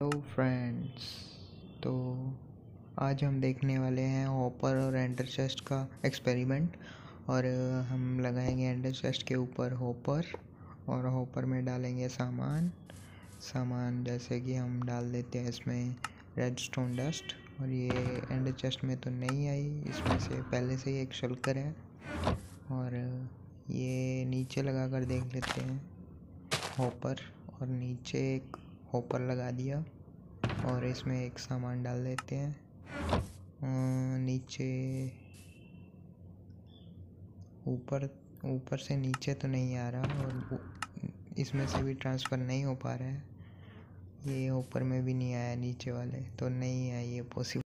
Hello friends तो आज हम देखने वाले हैं हॉपर और एंडर चेस्ट का एक्सपेरिमेंट और हम लगाएँगे एंडर चेस्ट के ऊपर हॉपर और हॉपर में डालेंगे सामान। सामान जैसे कि हम डाल देते हैं इसमें रेड स्टोन डस्ट और ये एंडर चेस्ट में तो नहीं आई, इसमें से पहले से ही एक शल्कर है और ये नीचे लगा कर देख लेते हैं हॉपर और नीचे एक हॉपर लगा दिया और इसमें एक सामान डाल देते हैं। नीचे ऊपर ऊपर से नीचे तो नहीं आ रहा और इसमें से भी ट्रांसफ़र नहीं हो पा रहा है। ये ऊपर में भी नहीं आया, नीचे वाले तो नहीं है ये पॉसिबल